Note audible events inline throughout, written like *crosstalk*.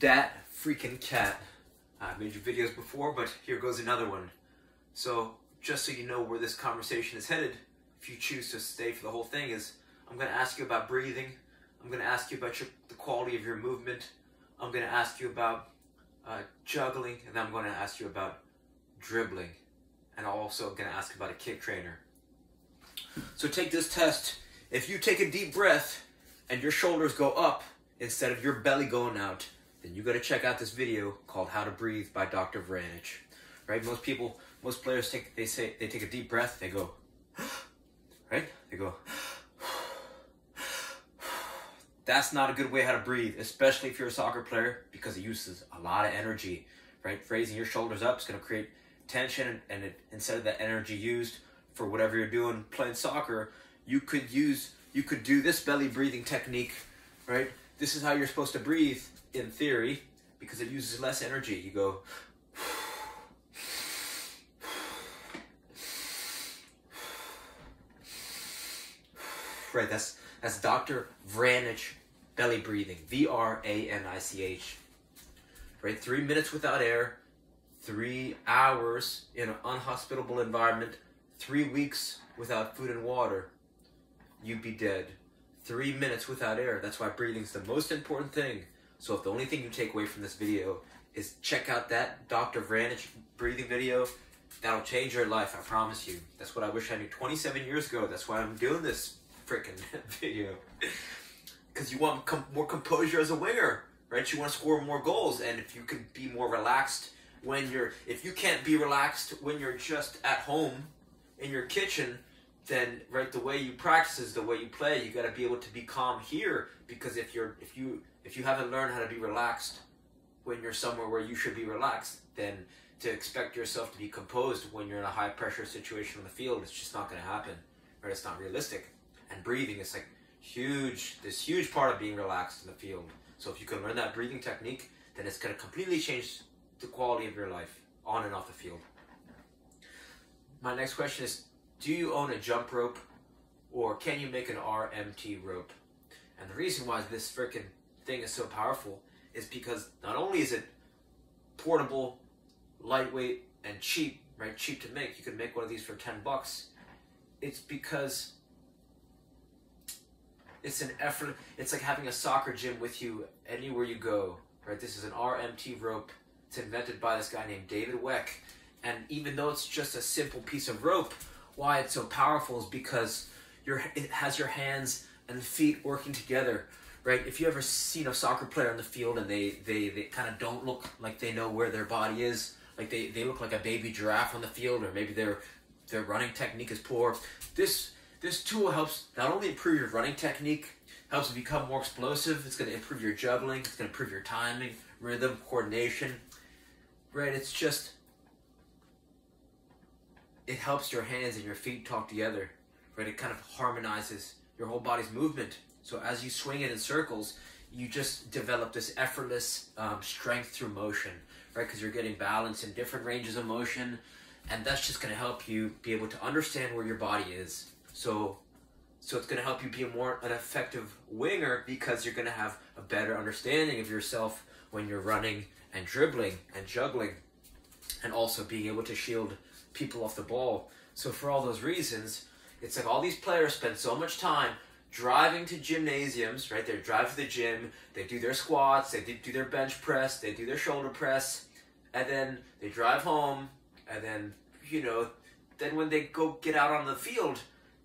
that freaking cat. I've made you videos before, but here goes another one. So, just so you know where this conversation is headed, if you choose to stay for the whole thing, is I'm going to ask you about breathing. I'm going to ask you about your, the quality of your movement. I'm going to ask you about uh, juggling, and I'm going to ask you about dribbling. And I'm also going to ask about a kick trainer. So take this test. If you take a deep breath and your shoulders go up instead of your belly going out, then you got to check out this video called How to Breathe by Dr. Vranich. Right? Most people, most players take they say they take a deep breath, they go *gasps* right? They go *sighs* That's not a good way how to breathe, especially if you're a soccer player because it uses a lot of energy, right? Raising your shoulders up is going to create tension and it, instead of that energy used for whatever you're doing playing soccer, you could use you could do this belly breathing technique, right? This is how you're supposed to breathe in theory because it uses less energy. You go Right, that's that's Dr. Vranich belly breathing. V R A N I C H. Right, three minutes without air, three hours in an unhospitable environment, three weeks without food and water, you'd be dead. Three minutes without air. That's why breathing is the most important thing. So if the only thing you take away from this video is check out that Dr. Vranich breathing video, that'll change your life, I promise you. That's what I wish I knew 27 years ago. That's why I'm doing this freaking *laughs* video. Because you want com- more composure as a winger, right? You want to score more goals, and if you can be more relaxed when you're, if you can't be relaxed when you're just at home in your kitchen, then right the way you practice is the way you play. You got to be able to be calm here because if you're if you if you haven't learned how to be relaxed when you're somewhere where you should be relaxed, then to expect yourself to be composed when you're in a high pressure situation on the field, it's just not going to happen. Right? It's not realistic. And breathing is like huge. This huge part of being relaxed in the field. So if you can learn that breathing technique, then it's going to completely change the quality of your life on and off the field. My next question is do you own a jump rope or can you make an RMT rope? And the reason why is this freaking thing is so powerful is because not only is it portable, lightweight, and cheap, right? Cheap to make. You can make one of these for 10 bucks. It's because it's an effort. It's like having a soccer gym with you anywhere you go, right? This is an RMT rope. It's invented by this guy named David Weck. And even though it's just a simple piece of rope, why it's so powerful is because your it has your hands and feet working together right if you ever seen a soccer player on the field and they they, they kind of don't look like they know where their body is like they, they look like a baby giraffe on the field or maybe their their running technique is poor this this tool helps not only improve your running technique helps you become more explosive it's going to improve your juggling it's going to improve your timing rhythm coordination right it's just it helps your hands and your feet talk together, right? It kind of harmonizes your whole body's movement. So as you swing it in circles, you just develop this effortless um, strength through motion, right? Because you're getting balance in different ranges of motion, and that's just going to help you be able to understand where your body is. So, so it's going to help you be a more an effective winger because you're going to have a better understanding of yourself when you're running and dribbling and juggling, and also being able to shield people off the ball. So for all those reasons, it's like all these players spend so much time driving to gymnasiums, right? They drive to the gym, they do their squats, they do their bench press, they do their shoulder press, and then they drive home, and then, you know, then when they go get out on the field,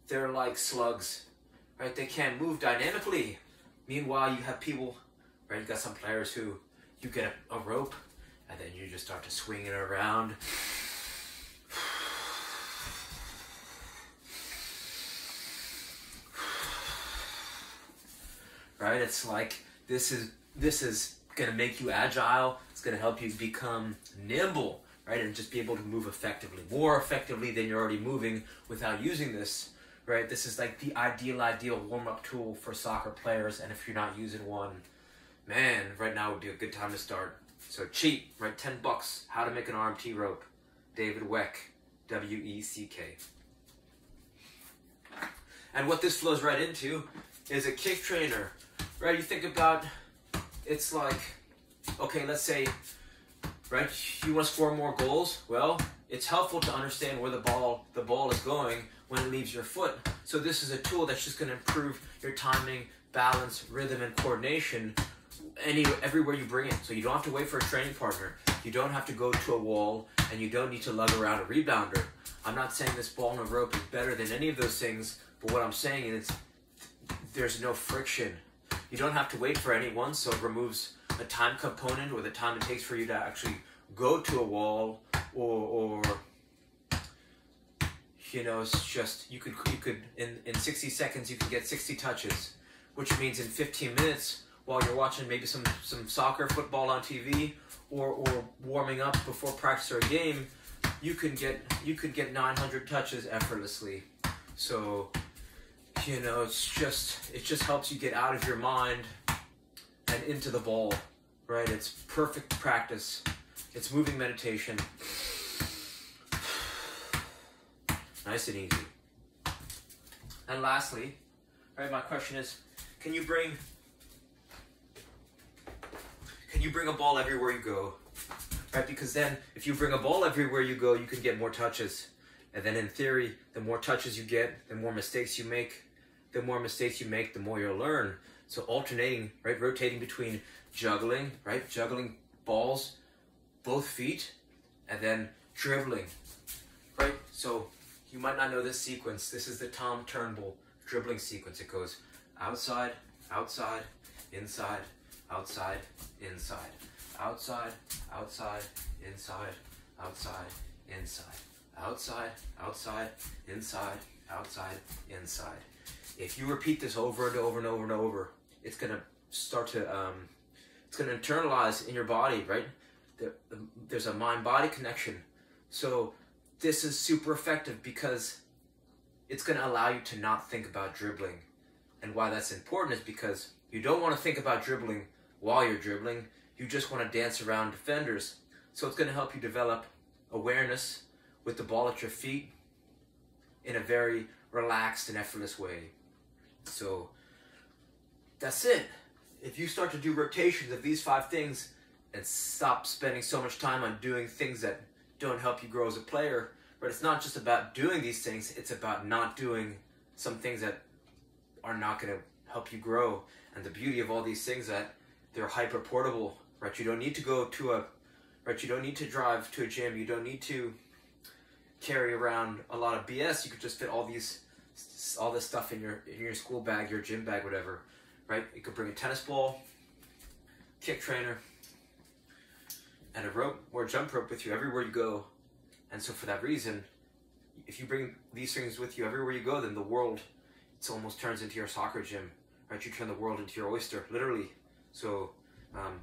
they're like slugs, right? They can't move dynamically. Meanwhile, you have people, right? You got some players who you get a, a rope, and then you just start to swing it around. Right? It's like this is this is going to make you agile. It's going to help you become nimble, right? And just be able to move effectively, more effectively than you're already moving without using this, right? This is like the ideal, ideal warm up tool for soccer players. And if you're not using one, man, right now would be a good time to start. So cheap, right? 10 bucks. How to make an RMT rope. David Weck, W E C K. And what this flows right into is a kick trainer right? You think about it's like okay, let's say, right, you want to score more goals. Well, it's helpful to understand where the ball the ball is going when it leaves your foot. So this is a tool that's just going to improve your timing, balance, rhythm, and coordination any everywhere you bring it. So you don't have to wait for a training partner. You don't have to go to a wall, and you don't need to lug around a rebounder. I'm not saying this ball and a rope is better than any of those things, but what I'm saying is there's no friction. You don't have to wait for anyone, so it removes a time component or the time it takes for you to actually go to a wall or, or you know, it's just you could you could in in 60 seconds you could get 60 touches, which means in 15 minutes while you're watching maybe some some soccer football on TV or or warming up before practice or a game, you can get you could get 900 touches effortlessly. So, you know, it's just it just helps you get out of your mind and into the ball, right? It's perfect practice. It's moving meditation. *sighs* Nice and easy. And lastly, right, my question is, can you bring can you bring a ball everywhere you go? Right? Because then if you bring a ball everywhere you go, you can get more touches. And then in theory, the more touches you get, the more mistakes you make. The more mistakes you make, the more you'll learn. So alternating, right, rotating between juggling, right, juggling balls, both feet, and then dribbling, right? So you might not know this sequence. This is the Tom Turnbull dribbling sequence. It goes outside, outside, inside, outside, inside, outside, outside, inside, outside, inside, outside, outside, inside, outside, inside. If you repeat this over and over and over and over, it's gonna start to um, it's gonna internalize in your body, right? There's a mind-body connection. So this is super effective because it's going to allow you to not think about dribbling. And why that's important is because you don't want to think about dribbling while you're dribbling. You just want to dance around defenders. So it's going to help you develop awareness with the ball at your feet in a very relaxed and effortless way. So that's it. If you start to do rotations of these five things and stop spending so much time on doing things that don't help you grow as a player. But it's not just about doing these things, it's about not doing some things that are not going to help you grow. And the beauty of all these things that they're hyper portable, right? You don't need to go to a, right? You don't need to drive to a gym. You don't need to carry around a lot of BS. You could just fit all these, all this stuff in your in your school bag, your gym bag, whatever, right? You could bring a tennis ball, kick trainer, and a rope or a jump rope with you everywhere you go. And so for that reason, if you bring these things with you everywhere you go, then the world it almost turns into your soccer gym, right? You turn the world into your oyster, literally. So, um,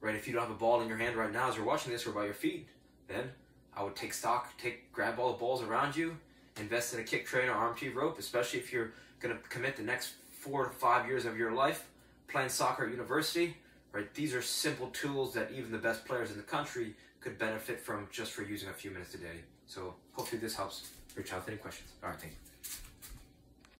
right, if you don't have a ball in your hand right now as you're watching this or by your feet, then I would take stock, take grab all the balls around you, invest in a kick trainer, RMT rope, especially if you're gonna commit the next four to five years of your life playing soccer at university right? These are simple tools that even the best players in the country could benefit from just for using a few minutes a day. So hopefully this helps. Reach out with any questions. All right, thank you.